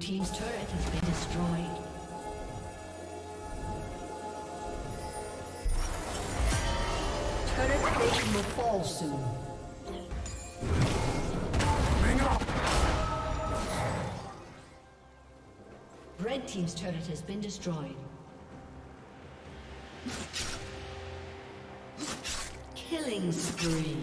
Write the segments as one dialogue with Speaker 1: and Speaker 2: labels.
Speaker 1: Team's turret has been destroyed. Turret plate will fall soon. Red team's turret has been destroyed. Killing spree.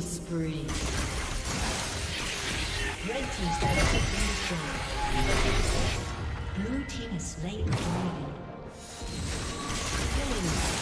Speaker 1: Killing spree. Red team's turret has been destroyed. Blue team has slain the dragon. Killing spree.